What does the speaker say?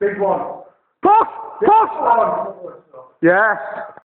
Big one. Puff! Puff! Yes.